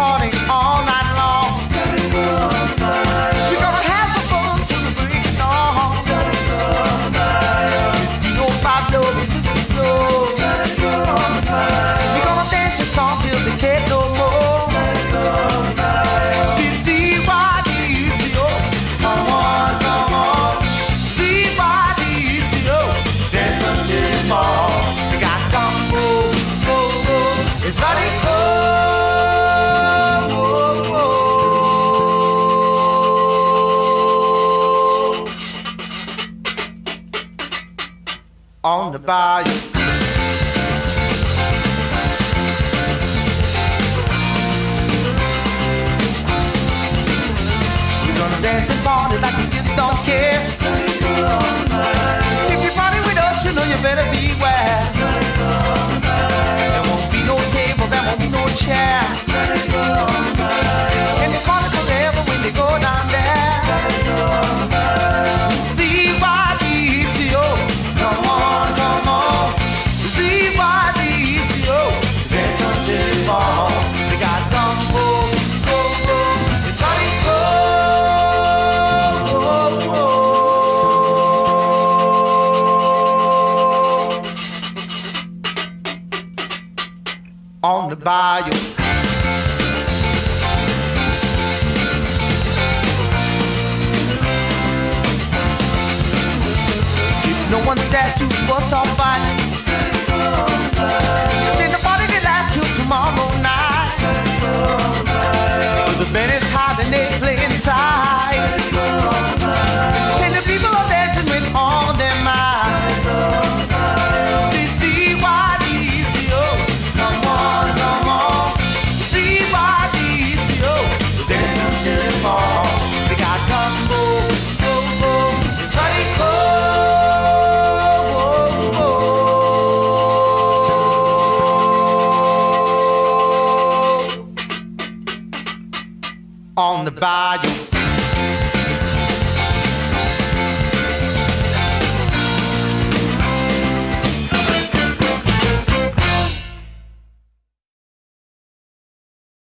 morning on. On the bayou. We're gonna dance and party like we On the bayou. No one's there to fuss or fight. Then the party can last till tomorrow night. The band is hot and they playing tight. on the bayou.